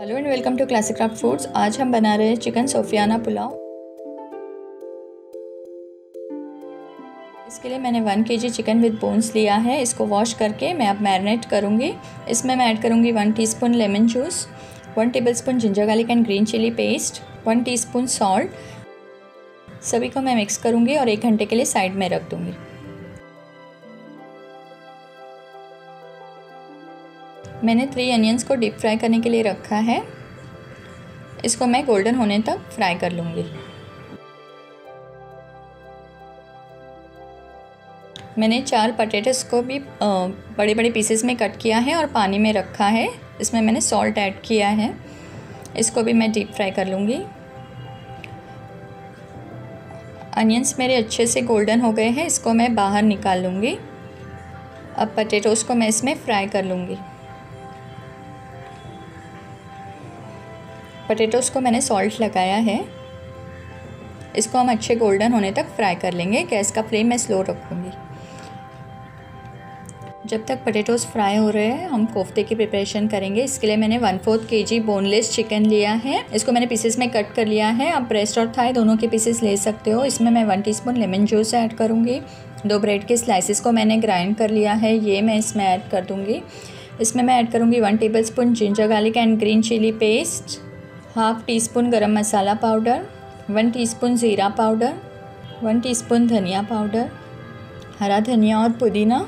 Hello and welcome to classic craft foods. आज हम बना रहे हैं चिकन सोफियाना पुलाव। इसके लिए मैंने वन के जी चिकन विद बोन्स लिया है। इसको वॉश करके मैं अब मैरिनेट करूँगी। इसमें मैं ऐड करूँगी one teaspoon lemon juice, one tablespoon ginger garlic and green chilli paste, one teaspoon salt. सभी को मैं मिक्स करूँगी और एक घंटे के लिए साइड में रख दूँगी। मैंने थ्री अनियंस को डीप फ्राई करने के लिए रखा है। इसको मैं गोल्डन होने तक फ्राई कर लूँगी। मैंने चार पटेटस को भी बड़े बड़े पीसेस में कट किया है और पानी में रखा है। इसमें मैंने सॉल्ट ऐड किया है। इसको भी मैं डीप फ्राई कर लूँगी। अनियंस मेरे अच्छे से गोल्डन हो गए हैं। इसको मैं बाहर निकाल लूँगी। अब पटेटोज़ को मैं इसमें फ्राई कर लूँगी। पटेटोज़ को मैंने सॉल्ट लगाया है। इसको हम अच्छे गोल्डन होने तक फ्राई कर लेंगे। गैस का फ्लेम मैं स्लो रखूँगी। जब तक पटेटोज़ फ्राई हो रहे हैं, हम कोफ्ते की प्रिपरेशन करेंगे। इसके लिए मैंने वन फोर्थ के जी बोनलेस चिकन लिया है। इसको मैंने पीसेस में कट कर लिया है। आप ब्रेस्ट और थाई दोनों के पीसेस ले सकते हो। इसमें मैं one teaspoon lemon juice add करूँगी। दो ब्रेड के स्लाइसिस को मैंने ग्राइंड कर लिया है। ये मैं इसमें ऐड कर दूँगी। इसमें मैं ऐड करूँगी one tablespoon ginger garlic and green chilli paste half teaspoon garam masala powder, one teaspoon ज़ीरा पाउडर, वन टीस्पून धनिया पाउडर, हरा धनिया और पुदीना।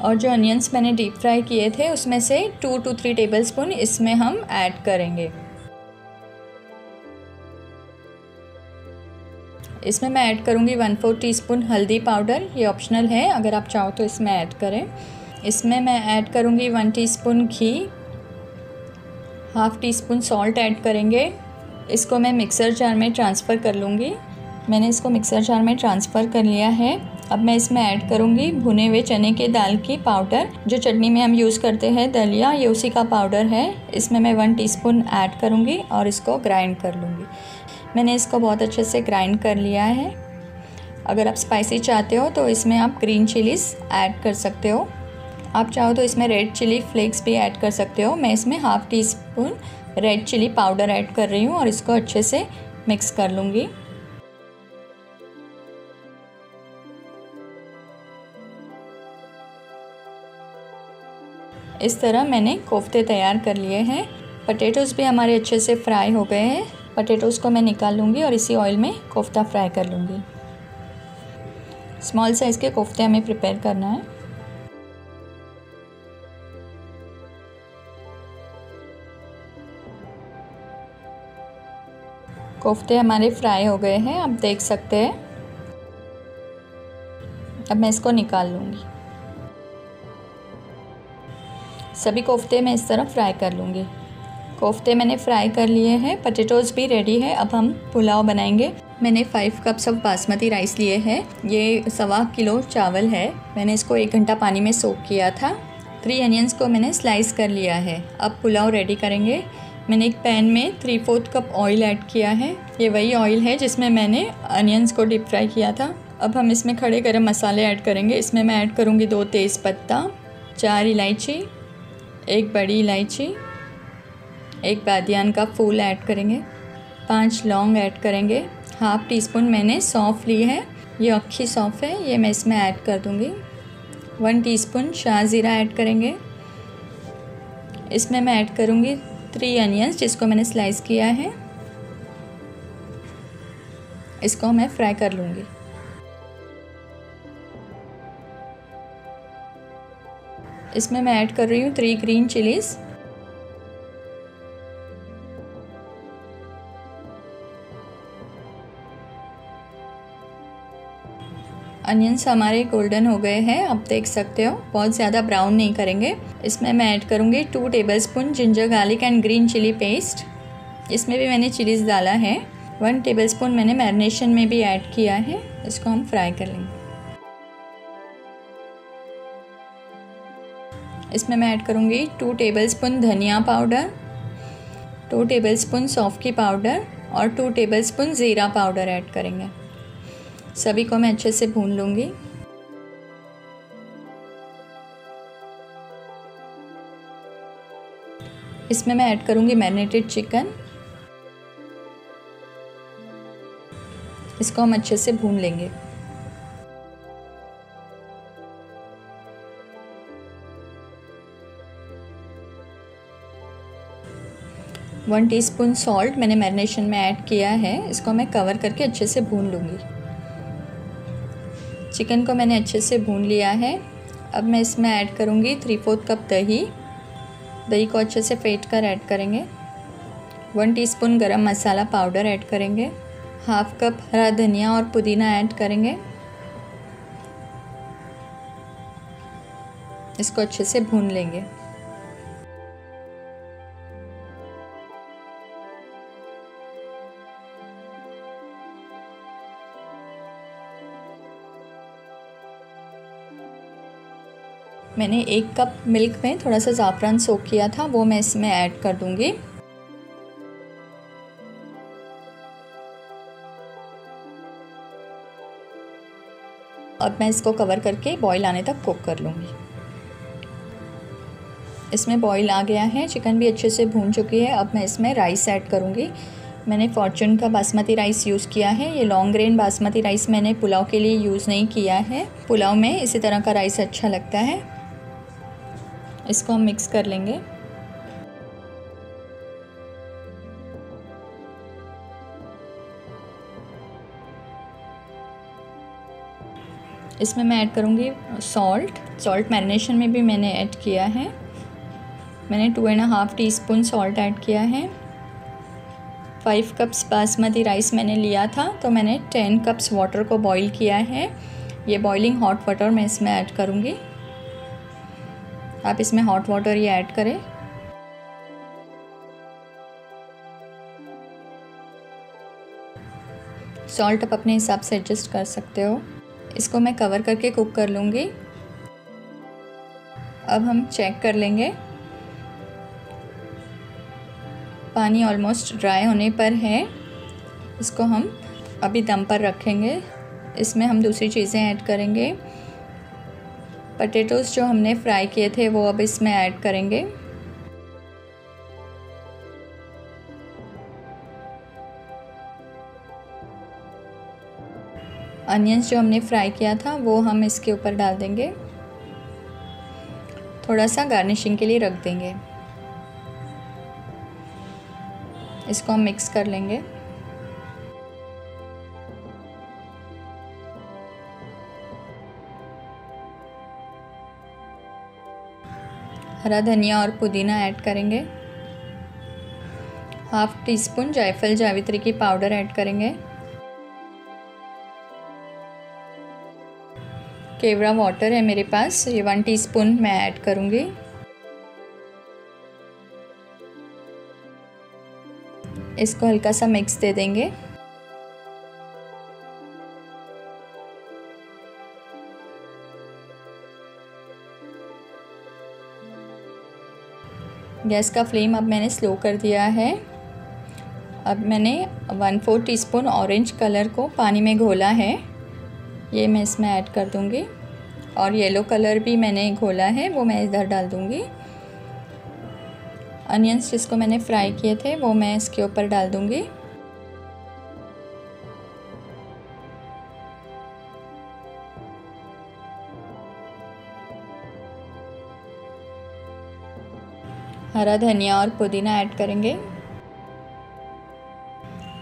और जो अनियंस मैंने डीप फ्राई किए थे, उसमें से two to three tablespoon इसमें हम ऐड करेंगे। इसमें मैं ऐड करूँगी वन फोर टीस्पून हल्दी पाउडर, ये ऑप्शनल है, अगर आप चाहो तो इसमें ऐड करें। इसमें मैं ऐड करूँगी वन टीस्पून घी half teaspoon salt add करेंगे इसको मैं मिक्सर जार में ट्रांसफ़र कर लूँगी मैंने इसको मिक्सर जार में ट्रांसफ़र कर लिया है अब मैं इसमें ऐड करूँगी भुने हुए चने के दाल की पाउडर जो चटनी में हम यूज़ करते हैं दलिया ये उसी का पाउडर है इसमें मैं वन टीस्पून ऐड करूँगी और इसको ग्राइंड कर लूँगी मैंने इसको बहुत अच्छे से ग्राइंड कर लिया है अगर आप स्पाइसी चाहते हो तो इसमें आप ग्रीन चिलीज़ ऐड कर सकते हो आप चाहो तो इसमें रेड चिली फ्लेक्स भी ऐड कर सकते हो। मैं इसमें half teaspoon red chilli powder add कर रही हूँ और इसको अच्छे से मिक्स कर लूँगी। इस तरह मैंने कोफ्ते तैयार कर लिए हैं। पटेटोज़ भी हमारे अच्छे से फ्राई हो गए हैं। पटेटोज़ को मैं निकाल लूँगी और इसी ऑयल में कोफ्ता फ्राई कर लूँगी। स्मॉल साइज़ के कोफ्ते हमें प्रिपेयर करना है। कोफ्ते हमारे फ्राई हो गए हैं, आप देख सकते हैं। अब मैं इसको निकाल लूँगी। सभी कोफ्ते मैं इस तरह फ्राई कर लूँगी। कोफ्ते मैंने फ्राई कर लिए हैं पटेटोज़ भी रेडी है। अब हम पुलाव बनाएँगे। मैंने five cups of basmati rice लिए हैं। ये सवा किलो चावल है। मैंने इसको एक घंटा पानी में सोक किया था। थ्री अनियंस को मैंने स्लाइस कर लिया है। अब पुलाव रेडी करेंगे। मैंने एक पैन में three fourth cup oil add किया है। ये वही ऑयल है जिसमें मैंने अनियंस को डीप फ्राई किया था। अब हम इसमें खड़े गरम मसाले ऐड करेंगे। इसमें मैं ऐड करूँगी दो तेज़ पत्ता चार इलायची, एक बड़ी इलायची, एक बादियान का फूल ऐड करेंगे। पाँच लौंग ऐड करेंगे। हाफ़ टी स्पून मैंने सौंफ ली है। ये अक्खी सौंफ है। ये मैं इसमें ऐड कर दूँगी। वन टीस्पून शाह ज़ीरा ऐड करेंगे। इसमें मैं ऐड करूँगी थ्री अनियंस जिसको मैंने स्लाइस किया है, इसको मैं फ्राई कर लूँगी। इसमें मैं ऐड कर रही हूँ थ्री ग्रीन चिलीज़ अनियंस हमारे गोल्डन हो गए हैं, आप देख सकते हो, बहुत ज़्यादा ब्राउन नहीं करेंगे। इसमें मैं ऐड करूँगी two tablespoon ginger garlic and green chilli paste इसमें भी मैंने चिलीज़ डाला है। वन टेबल स्पून मैंने मैरिनेशन में भी ऐड किया है, इसको हम फ्राई कर लेंगे। इसमें मैं ऐड करूँगी टू टेबल स्पून धनिया पाउडर टू टेबल स्पून सौफ़ की पाउडर और टू टेबल स्पून ज़ीरा पाउडर ऐड करेंगे। सभी को मैं अच्छे से भून लूँगी। इसमें मैं ऐड करूँगी मैरिनेटेड चिकन। इसको हम अच्छे से भून लेंगे। वन टीस्पून सॉल्ट मैंने मैरिनेशन में ऐड किया है। इसको मैं कवर करके अच्छे से भून लूँगी। चिकन को मैंने अच्छे से भून लिया है। अब मैं इसमें ऐड करूँगी थ्री फोर्थ कप दही। दही को अच्छे से फेंट कर ऐड करेंगे। One teaspoon garam masala powder add करेंगे। हाफ़ कप हरा धनिया और पुदीना ऐड करेंगे। इसको अच्छे से भून लेंगे। मैंने एक कप मिल्क में थोड़ा सा ज़ाफ़रान सोक किया था, वो मैं इसमें ऐड कर दूँगी। अब मैं इसको कवर करके बॉईल आने तक कुक कर लूँगी। इसमें बॉईल आ गया है, चिकन भी अच्छे से भून चुकी है। अब मैं इसमें राइस ऐड करूँगी। मैंने फॉर्चून का बासमती राइस यूज़ किया है। ये लॉन्ग ग्रेन बासमती राइस मैंने पुलाव के लिए यूज़ नहीं किया है। पुलाव में इसी तरह का राइस अच्छा लगता है। इसको हम मिक्स कर लेंगे। इसमें मैं ऐड करूँगी सॉल्ट सॉल्ट मैरिनेशन में भी मैंने ऐड किया है। मैंने two and half teaspoon salt add किया है। फाइव कप्स बासमती राइस मैंने लिया था तो मैंने टेन कप्स वाटर को बॉईल किया है। ये बॉइलिंग हॉट वाटर मैं इसमें ऐड करूँगी। आप इसमें हॉट वाटर ही ऐड करें। सॉल्ट आप अपने हिसाब से एडजस्ट कर सकते हो। इसको मैं कवर करके कुक कर लूँगी। अब हम चेक कर लेंगे। पानी ऑलमोस्ट ड्राई होने पर है। इसको हम अभी दम पर रखेंगे। इसमें हम दूसरी चीज़ें ऐड करेंगे। पटेटोज़ जो हमने फ्राई किए थे, वो अब इसमें ऐड करेंगे। अनियंस जो हमने फ्राई किया था, वो हम इसके ऊपर डाल देंगे। थोड़ा सा गार्निशिंग के लिए रख देंगे। इसको हम मिक्स कर लेंगे। हरा धनिया और पुदीना ऐड करेंगे। हाफ़ टी स्पून जायफल जावित्री की पाउडर ऐड करेंगे। केवड़ा वाटर है मेरे पास, ये वन टीस्पून मैं ऐड करूँगी। इसको हल्का सा मिक्स दे देंगे। गैस का फ्लेम अब मैंने स्लो कर दिया है। अब मैंने one four teaspoon orange colour को पानी में घोला है। ये मैं इसमें ऐड कर दूँगी। और येलो कलर भी मैंने घोला है, वो मैं इधर डाल दूँगी। अनियंस जिसको मैंने फ्राई किए थे, वो मैं इसके ऊपर डाल दूँगी। हरा धनिया और पुदीना ऐड करेंगे।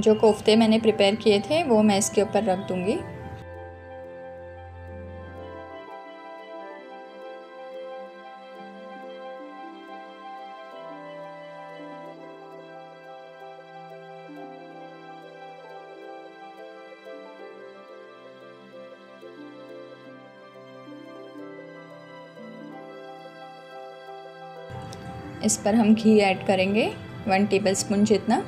जो कोफ्ते मैंने प्रिपेयर किए थे, वो मैं इसके ऊपर रख दूँगी। इस पर हम घी ऐड करेंगे वन टेबल स्पून जितना।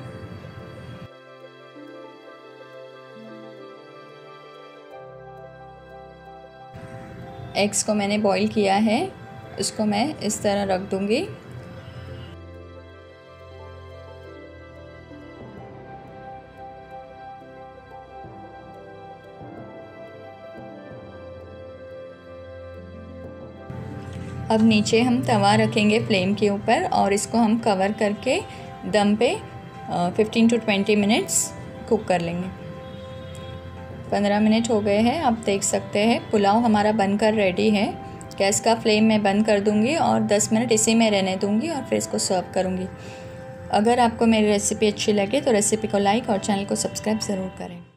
एग्स को मैंने बॉईल किया है, इसको मैं इस तरह रख दूँगी। अब नीचे हम तवा रखेंगे फ्लेम के ऊपर और इसको हम कवर करके दम पे fifteen to twenty minutes cook कर लेंगे। पंद्रह मिनट हो गए हैं, आप देख सकते हैं, पुलाव हमारा बनकर रेडी है। गैस का फ्लेम मैं बंद कर दूँगी और दस मिनट इसी में रहने दूँगी और फिर इसको सर्व करूँगी। अगर आपको मेरी रेसिपी अच्छी लगे तो रेसिपी को लाइक और चैनल को सब्सक्राइब ज़रूर करें।